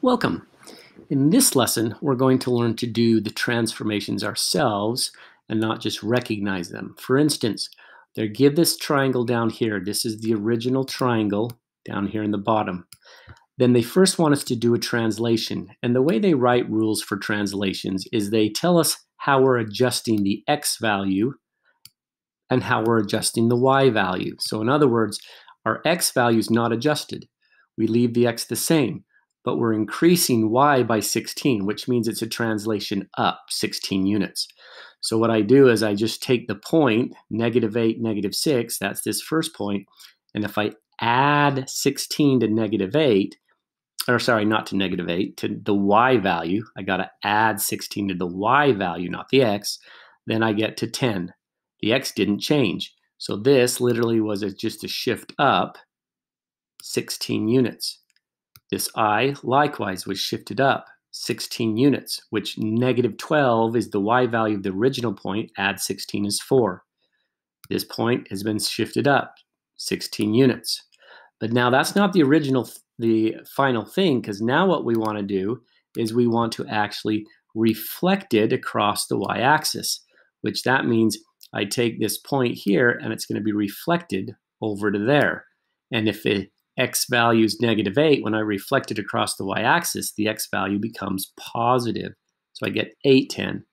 Welcome. In this lesson, we're going to learn to do the transformations ourselves and not just recognize them. For instance, they give this triangle down here. This is the original triangle down here in the bottom. Then they first want us to do a translation. And the way they write rules for translations is they tell us how we're adjusting the x value and how we're adjusting the y value. So in other words, our x value is not adjusted. We leave the x the same but we're increasing y by 16, which means it's a translation up 16 units. So what I do is I just take the point, negative 8, negative 6, that's this first point, and if I add 16 to negative 8, or sorry, not to negative 8, to the y value, I got to add 16 to the y value, not the x, then I get to 10. The x didn't change. So this literally was a, just a shift up 16 units. This i likewise was shifted up 16 units, which negative 12 is the y value of the original point, add 16 is 4. This point has been shifted up 16 units. But now that's not the original, the final thing, because now what we want to do is we want to actually reflect it across the y-axis, which that means I take this point here and it's going to be reflected over to there. And if it x value is negative 8, when I reflect it across the y-axis, the x value becomes positive. So I get 8 10.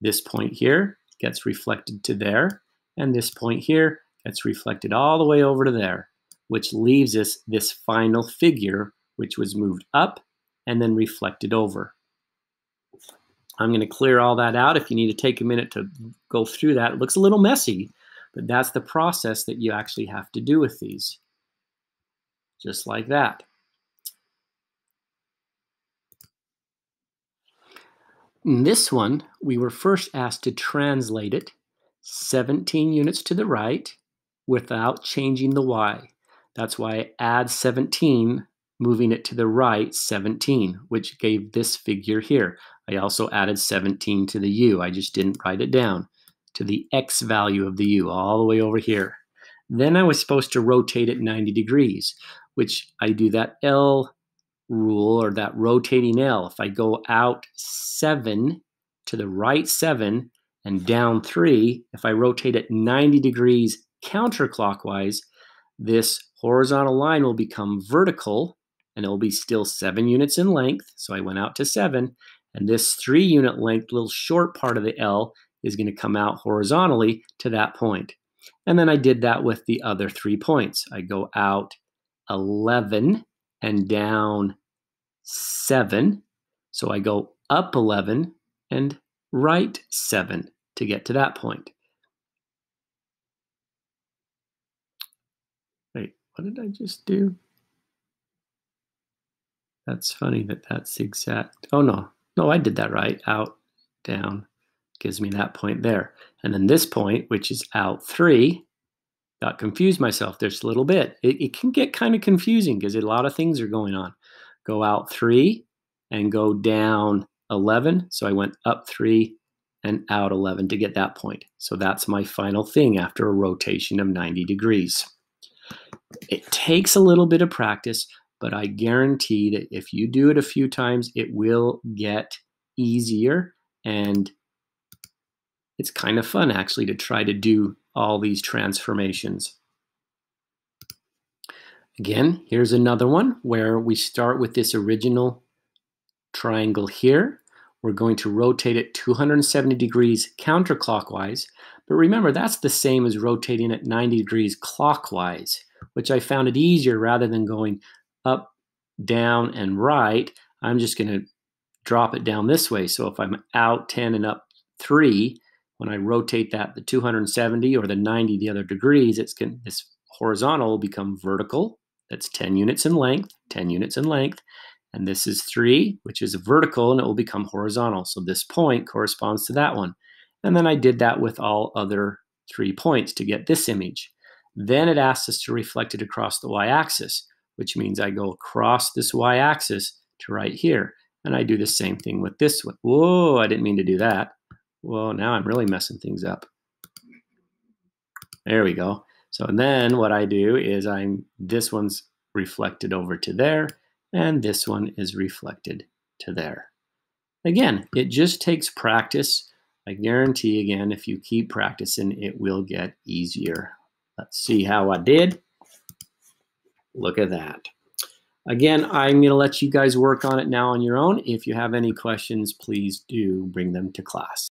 This point here gets reflected to there, and this point here gets reflected all the way over to there, which leaves us this final figure, which was moved up and then reflected over. I'm going to clear all that out. If you need to take a minute to go through that, it looks a little messy, but that's the process that you actually have to do with these just like that. In this one, we were first asked to translate it 17 units to the right without changing the y. That's why I add 17, moving it to the right 17, which gave this figure here. I also added 17 to the u. I just didn't write it down to the x value of the u all the way over here. Then I was supposed to rotate it 90 degrees which I do that L rule or that rotating L. If I go out seven to the right seven and down three, if I rotate it 90 degrees counterclockwise, this horizontal line will become vertical and it will be still seven units in length. So I went out to seven, and this three unit length little short part of the L is going to come out horizontally to that point. And then I did that with the other three points. I go out 11 and down 7. So I go up 11 and right 7 to get to that point. Wait, what did I just do? That's funny that that's exact. Oh, no. No, I did that right. Out, down, gives me that point there. And then this point, which is out 3, got confused myself just a little bit. It, it can get kind of confusing because a lot of things are going on. Go out three and go down 11. So I went up three and out 11 to get that point. So that's my final thing after a rotation of 90 degrees. It takes a little bit of practice, but I guarantee that if you do it a few times, it will get easier and it's kind of fun actually to try to do all these transformations. Again, here's another one where we start with this original triangle here. We're going to rotate it 270 degrees counterclockwise. But remember, that's the same as rotating it 90 degrees clockwise, which I found it easier rather than going up, down, and right. I'm just going to drop it down this way. So if I'm out 10 and up 3, when I rotate that the 270 or the 90 the other degrees, it's can, this horizontal will become vertical. That's 10 units in length, 10 units in length. And this is 3, which is vertical, and it will become horizontal. So this point corresponds to that one. And then I did that with all other three points to get this image. Then it asks us to reflect it across the y-axis, which means I go across this y-axis to right here. And I do the same thing with this one. Whoa, I didn't mean to do that. Well, now I'm really messing things up. There we go. So and then what I do is I'm this one's reflected over to there, and this one is reflected to there. Again, it just takes practice. I guarantee again, if you keep practicing, it will get easier. Let's see how I did. Look at that. Again, I'm going to let you guys work on it now on your own. If you have any questions, please do bring them to class.